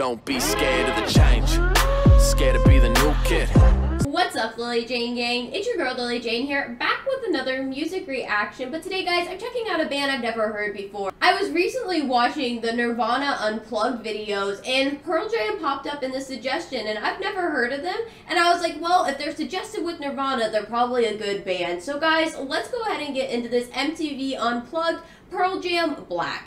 Don't be scared of the change. Scared to be the new kid. What's up, Lilly Jane gang? It's your girl, Lilly Jane here, back with another music reaction. But today, guys, I'm checking out a band I've never heard before. I was recently watching the Nirvana Unplugged videos, and Pearl Jam popped up in the suggestion, and I've never heard of them. And I was like, well, if they're suggested with Nirvana, they're probably a good band. So, guys, let's go ahead and get into this MTV Unplugged Pearl Jam Black.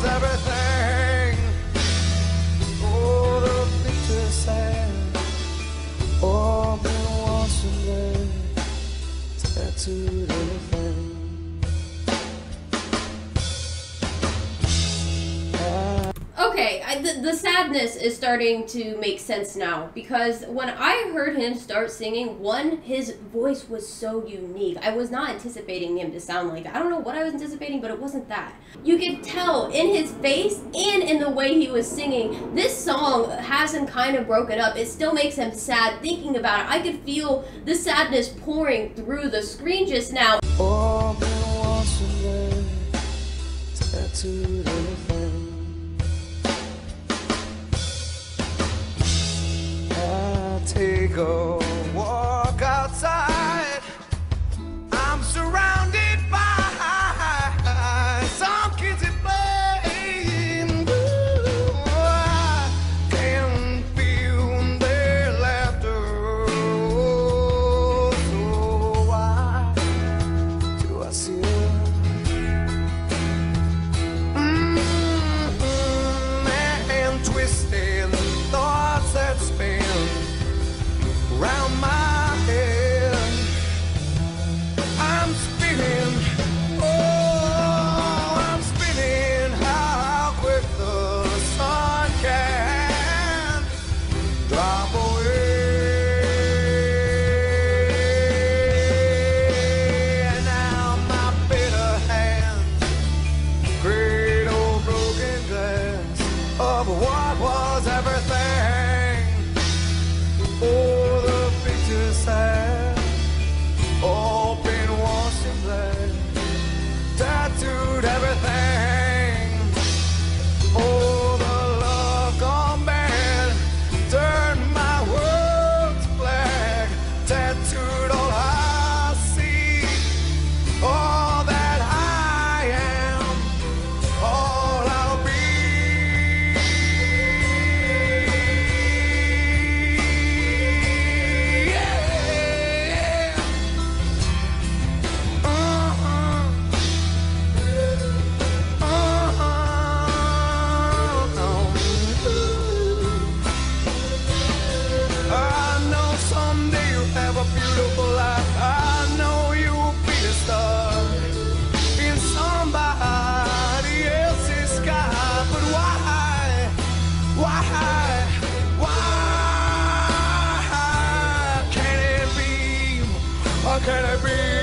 was everything. Oh, the picture sad, all been once and tattooed anything. Okay, I, the, the sadness is starting to make sense now because when I heard him start singing, one, his voice was so unique. I was not anticipating him to sound like that. I don't know what I was anticipating, but it wasn't that. You could tell in his face and in the way he was singing, this song has him kind of broken up. It still makes him sad thinking about it. I could feel the sadness pouring through the screen just now. All been can it be?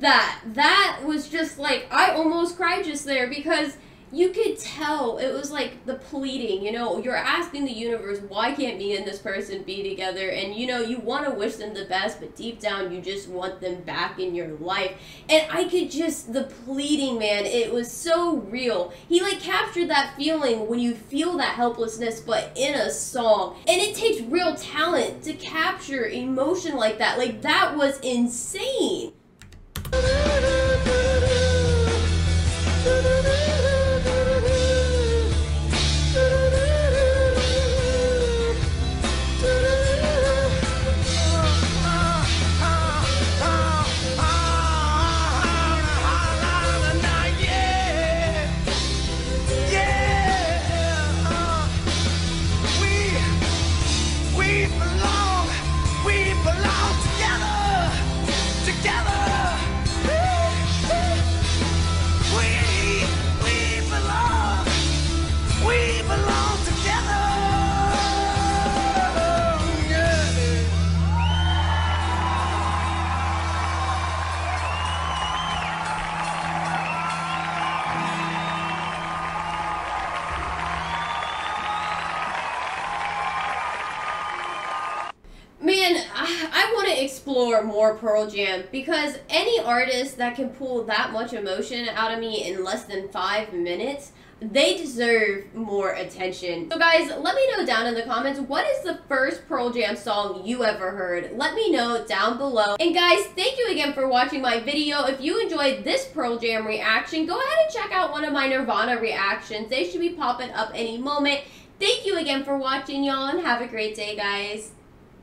that that was just like I almost cried just there because you could tell it was like the pleading, you know, you're asking the universe why can't me and this person be together and you know you want to wish them the best but deep down you just want them back in your life. And I could just the pleading, man, it was so real. He like captured that feeling when you feel that helplessness but in a song. And it takes real talent to capture emotion like that. Like that was insane. Explore more Pearl Jam because any artist that can pull that much emotion out of me in less than five minutes, they deserve more attention. So, guys, let me know down in the comments what is the first Pearl Jam song you ever heard? Let me know down below. And, guys, thank you again for watching my video. If you enjoyed this Pearl Jam reaction, go ahead and check out one of my Nirvana reactions. They should be popping up any moment. Thank you again for watching, y'all, and have a great day, guys.